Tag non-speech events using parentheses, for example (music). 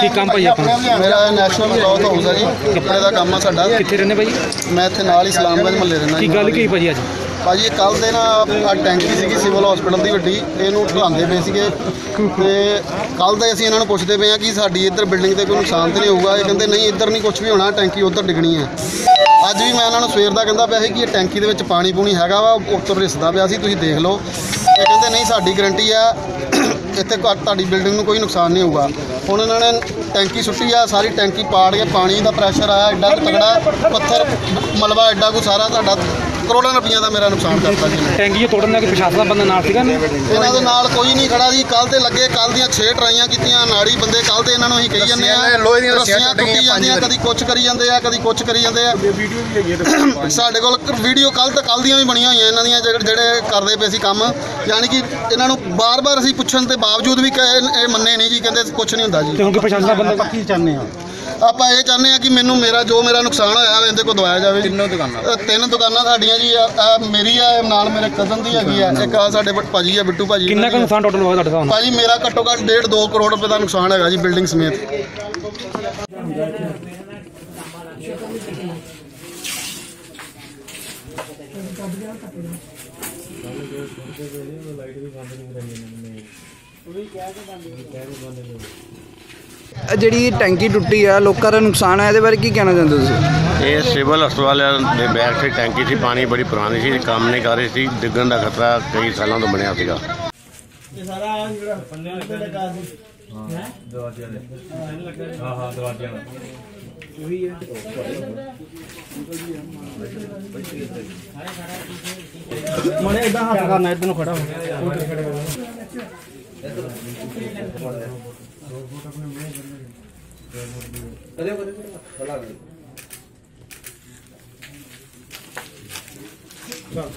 ਕੀ ਕੰਮ ਭਾਈ ਆਪਣਾ? ਮੇਰਾ ਨੈਸ਼ਨਲ ਕਲੌਥ ਹਾਊਸ ਹੈ ਜੀ। ਕੱਪੜੇ ਦਾ ਕੰਮ ਆ ਸਾਡਾ। ਕਿੱਥੇ ਰਹਿੰਦੇ ਭਾਈ? ਮੈਂ ਇੱਥੇ ਨਾਲ ਹੀ ਇਸਲਾਮਗੰਜ ਮਹੱਲੇ ਰਹਿੰਦਾ ਕੀ ਗੱਲ ਕੀ ਭਾਜੀ ਅੱਜ? ਭਾਜੀ ਕੱਲ ਦੇ ਨਾ ਆ ਟੈਂਕੀ ਸੀਗੀ ਸਿਵਲ ਹਸਪੀਟਲ ਦੀ ਵੱਡੀ। ਇਹਨੂੰ ਢਲਾਉਂਦੇ ਪਏ ਸੀਗੇ। ਤੇ ਕੱਲ ਦੇ ਅਸੀਂ ਇਹਨਾਂ ਨੂੰ ਪੁੱਛਦੇ ਪਏ ਆ ਕਿ ਸਾਡੀ ਇੱਧਰ ਬਿਲਡਿੰਗ ਤੇ ਕੋਈ ਨੁਕਸਾਨ ਤੇ ਨਹੀਂ ਹੋਊਗਾ। ਇਹ ਕਹਿੰਦੇ ਨਹੀਂ ਇੱਧਰ ਨਹੀਂ ਕੁਝ ਵੀ ਹੋਣਾ। ਟੈਂਕੀ ਉੱਧਰ ਡਿੱਗਣੀ ਹੈ। ਅੱਜ ਵੀ ਮੈਂ ਇਹਨਾਂ ਨੂੰ ਸਵੇਰ ਦਾ ਕਹਿੰਦਾ ਪਿਆ ਸੀ ਕਿ ਇਹ ਟੈਂਕੀ ਦੇ ਵਿੱਚ ਪਾਣੀ ਪੂਣੀ ਹੈਗਾ ਵਾ ਉੱਤੋਂ ਰਿਸਦਾ ਪਿਆ ਸੀ, ਤੁਸੀਂ ਦੇਖ ਲਓ। ਇਹ ਕਹਿੰਦੇ, ਨਹੀਂ, ਸਾਡੀ ਗਰੰਟੀ ਆ, (clears throat) ਇੱਥੇ ਘਰ ਤੁਹਾਡੀ ਬਿਲਡਿੰਗ ਨੂੰ ਕੋਈ ਨੁਕਸਾਨ ਨਹੀਂ ਹੋਊਗਾ। ਹੁਣ ਇਹਨਾਂ ਨੇ ਟੈਂਕੀ ਸੁੱਟੀ ਆ, ਸਾਰੀ ਟੈਂਕੀ ਪਾੜ ਕੇ ਪਾਣੀ ਦਾ ਪ੍ਰੈਸ਼ਰ ਆਇਆ, ਐਡਾ ਕੁ ਤਗੜਾ ਪੱਥਰ ਮਲਵਾ ਐਡਾ ਕੋ ਸਾਰਾ ਤੁਹਾਡਾ ਕਰੋੜਾਂ ਰੁਪਈਆ ਦਾ ਮੇਰਾ ਨੁਕਸਾਨ ਕਰਤਾ ਜੀ। ਇਹਨੇ। ਟੈਂਕੀ ਜੋ ਤੋੜਨ ਦਾ ਕੋਈ ਪ੍ਰਸ਼ਾਸਨ ਦਾ ਬੰਦਾ ਨਾਲ ਸੀਗਾ ਨੇ? ਇਹਨਾਂ ਦੇ ਨਾਲ ਕੋਈ ਨਹੀਂ ਖੜਾ ਜੀ। ਕੱਲ ਤੇ ਲੱਗੇ ਕੱਲ ਦੀਆਂ 6 ਟਰਾਈਆਂ ਕੀਤੀਆਂ ਨਾੜੀ ਬੰਦੇ ਕੱਲ ਤੇ ਇਹਨਾਂ ਨੂੰ ਅਸੀਂ ਕਹੀ ਜਾਂਦੇ ਆ। ਲੋਹੇ ਦੀਆਂ ਰੱਸੀਆਂ ਰੱਸੀਆਂ ਟੁੱਟ ਗਈਆਂ ਟੁੱਟੀ ਜਾਂਦੀਆਂ ਕਦੀ ਕੁਛ ਕਰੀ ਜਾਂਦੇ ਆ ਕਦੀ ਕੁਛ ਕਰੀ ਜਾਂਦੇ ਆ। ਵੀਡੀਓ ਵੀ ਹੈਗੀ (coughs) ਸਾਡੇ ਕੋਲ ਵੀਡੀਓ ਕੱਲ ਤੇ ਕੱਲ ਦੀਆਂ ਵੀ ਬਣੀਆਂ ਹੋਈਆਂ ਇਹਨਾਂ ਦੀਆਂ ਜਿਹੜੇ ਜਿਹੜੇ ਕਰਦੇ ਪਏ ਸੀ ਕੰਮ। ਯਾਨੀ ਕਿ ਇਹਨਾਂ ਨੂੰ ਬਾਰ-ਬਾਰ ਅਸੀਂ ਪੁੱਛਣ ਦੇ ਬਾਵਜੂਦ ਵੀ ਕਹੇ ਇਹ ਮੰਨੇ ਨਹੀਂ ਜੀ ਕਹਿੰਦੇ ਕੁਛ ਨਹੀਂ ਹੁੰਦਾ ਜੀ। ਤੇ ਹੁਣ ਕੋਈ ਪ੍ਰਸ਼ਾਸਨ ਦਾ ਬੰਦਾ ਕੀ ਚਾਹੁੰਦੇ ਆ ਆਪਾਂ ਇਹ ਚਾਹੁੰਦੇ ਆ ਕਿ ਮੈਨੂੰ ਮੇਰਾ ਜੋ ਮੇਰਾ ਨੁਕਸਾਨ ਹੋਇਆ ਇਹਦੇ ਕੋਲ ਦਵਾਇਆ ਜਾਵੇ। ਤਿੰਨੋਂ ਦੁਕਾਨਾਂ। ਤਿੰਨ ਦੁਕਾਨਾਂ ਸਾਡੀਆਂ ਜੀ ਆ ਆ ਮੇਰੀ ਆ ਨਾਲ ਮੇਰੇ ਕਜ਼ਨ ਦੀ ਹੈਗੀ ਆ ਇੱਕ ਆ ਸਾਡੇ ਭਾਜੀ ਆ ਬਿੱਟੂ ਭਾਜੀ। ਕਿੰਨਾ ਕੁ ਨੁਕਸਾਨ ਟੋਟਲ ਹੋਇਆ ਤੁਹਾਡੇ ਹਿਸਾਬ ਨਾਲ? ਭਾਜੀ ਮੇਰਾ ਘੱਟੋ ਘੱਟ 1.5 2 ਕਰੋੜ ਰੁਪਏ ਦਾ ਨੁਕਸਾਨ ਹੈਗਾ ਜੀ ਬਿਲਡਿੰਗ ਸਮੇਤ। ਜਿਹੜੀ ਟੈਂਕੀ ਟੁੱਟੀ ਆ ਲੋਕਾਂ ਦਾ ਨੁਕਸਾਨ ਆ ਇਹਦੇ ਬਾਰੇ ਕੀ ਕਹਿਣਾ ਚਾਹੁੰਦੇ ਤੁਸੀਂ? ਇਹ ਸਿਵਲ ਹਸਪਤਾਲ ਦੇ ਬੈਕ ਤੇ ਟੈਂਕੀ ਸੀ ਪਾਣੀ ਬੜੀ ਪੁਰਾਣੀ ਸੀ ਕੰਮ ਨਹੀਂ ਕਰ ਰਹੀ ਸੀ ਡਿੱਗਣ ਦਾ ਖਤਰਾ ਕਈ ਸਾਲਾਂ ਤੋਂ ਬਣਿਆ ਸੀਗਾ। ਇਹ ਸਾਰਾ ਜਿਹੜਾ ਪੰਨੇ ਵਾਲਾ ਲੱਗਾ ਸੀ। ਹੈ? ਦਰਵਾਜ਼ੇ ਵਾਲੇ ਹਾਂ ਹਾਂ ਦਰਵਾਜ਼ੇ ਵਾਲਾ ਉਹੀ ਹੈ ਮਨੇ ਇਦਾਂ ਹੱਥ ਕਰਨਾ ਇਦਾਂ ਨੂੰ ਖੜਾ ਹੋ। 那得有，得有，得有，得有。